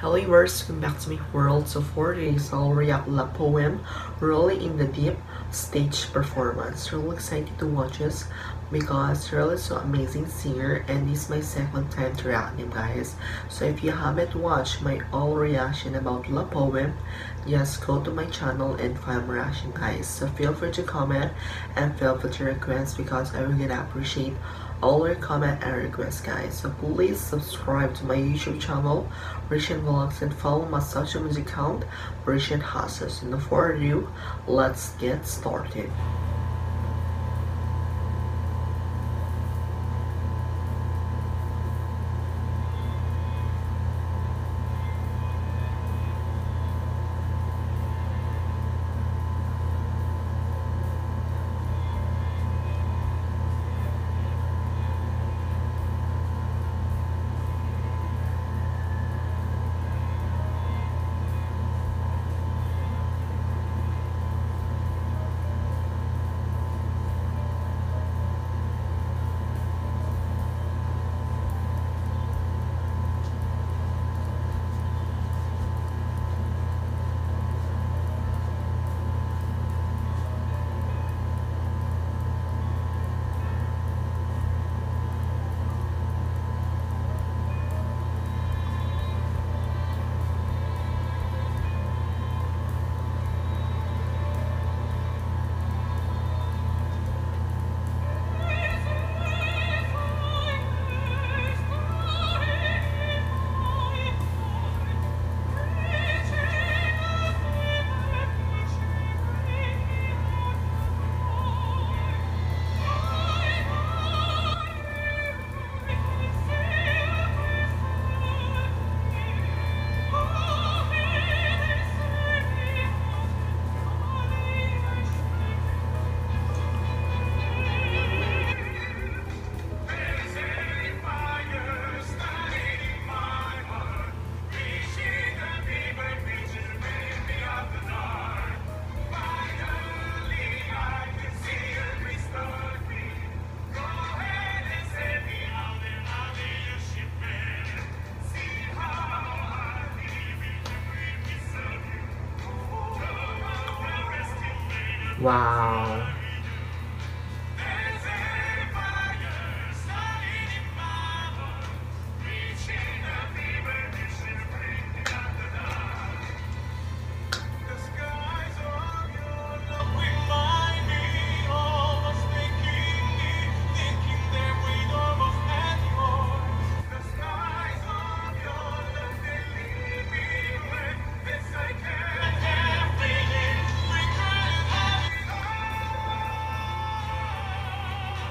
Hello viewers, welcome back to my world. So for today's I'll react La Poem, Rolling in the Deep stage performance. Really excited to watch this because really so amazing singer and this is my second time to react him guys. So if you haven't watched my all reaction about La Poem, just go to my channel and find my reaction guys. So feel free to comment and feel free to request because I really appreciate all your comment and requests guys. So please subscribe to my youtube channel Christian Vlogs and follow my social media account Rishan Hasses and before ado let's get started Wow.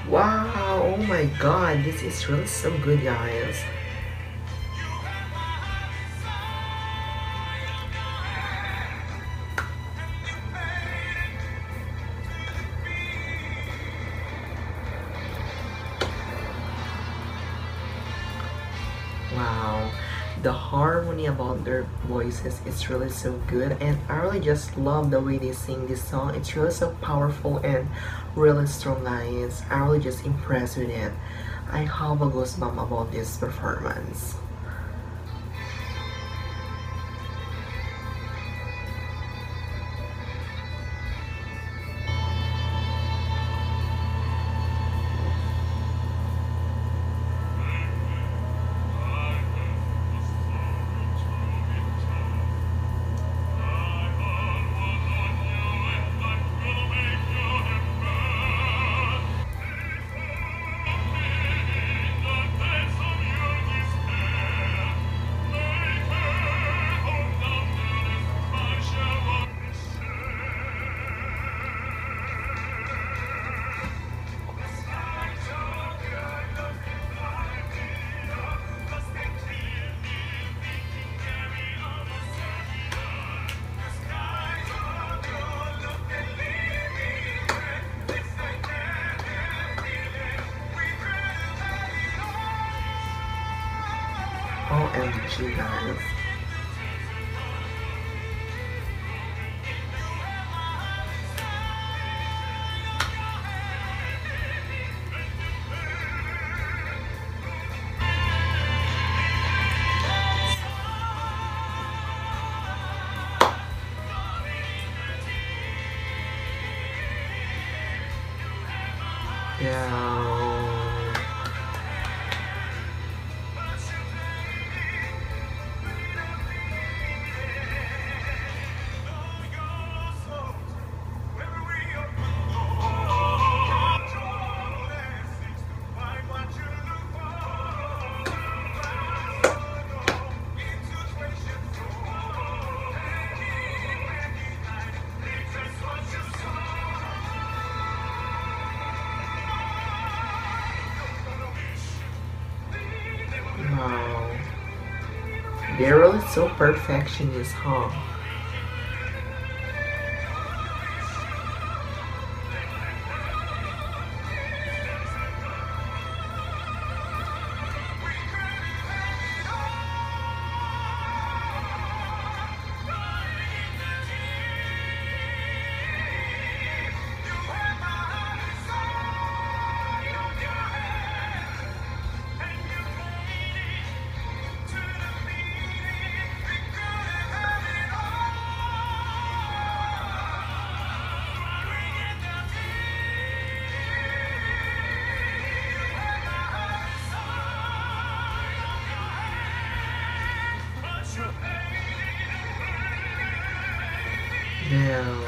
Wow, oh my god, this is really so good guys. The harmony about their voices is really so good and I really just love the way they sing this song. It's really so powerful and really strong lines I really just impressed with it. I have a goosebump about this performance. you. Yeah. Wow. They're really so perfectionist, huh? Yeah.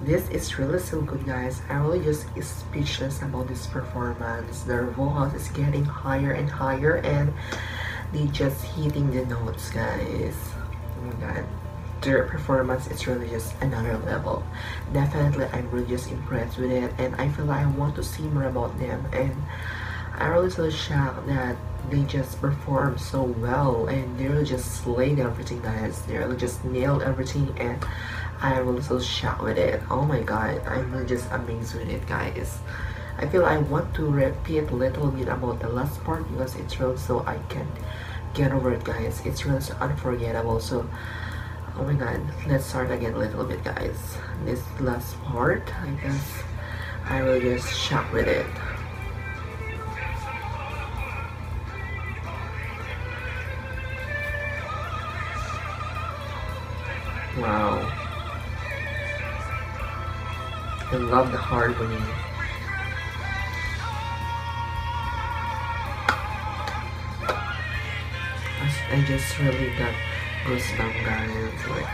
This is really so good guys. I really just speechless about this performance. Their vocals is getting higher and higher and they just hitting the notes guys. Oh my god their performance is really just another level. Definitely, I'm really just impressed with it, and I feel like I want to see more about them. And I really so shocked that they just performed so well, and they really just slayed everything, guys. They really just nailed everything, and I really so shocked with it. Oh my god, I'm really just amazed with it, guys. I feel I want to repeat a little bit about the last part because it's really so I can get over it, guys. It's really so unforgettable. So oh my god let's start again a little bit guys. This last part I guess I will just shop with it. Wow. I love the harmony I just really got goosebumps guys like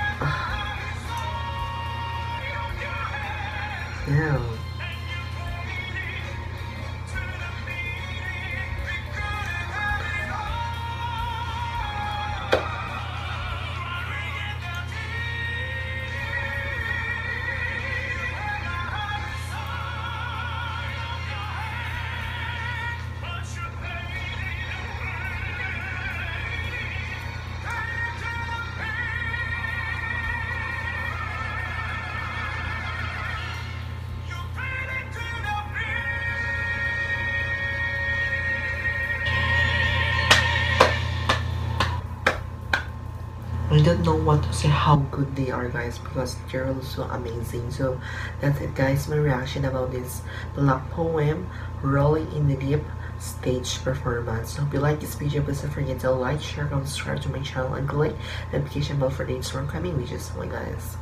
yeah Know what to say how good they are guys because they're also amazing. So that's it guys. My reaction about this black poem rolling in the deep stage performance. So if you like this video. Please don't forget to like share and subscribe to my channel and click the notification bell for the next one coming videos. Bye guys